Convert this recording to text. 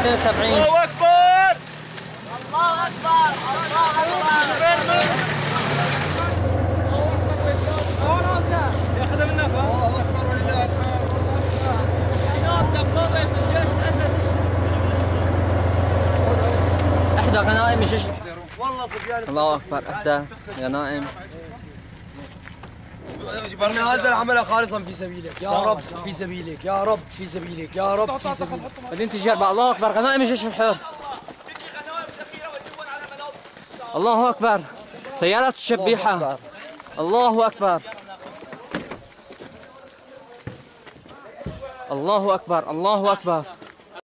72 الله أكبر. إحدى غنائم الجيش والله صبيان. الله أكبر إحدى غنائم. جبرنا هذا العمل خالصا في سبيلك. يا رب في سبيلك يا رب في سبيلك يا رب في سبيلك. مدينة الجربة الله أكبر غنائم الجيش الحر الله أكبر. سيارة الشبيحة. الله أكبر. الله أكبر. الله أكبر.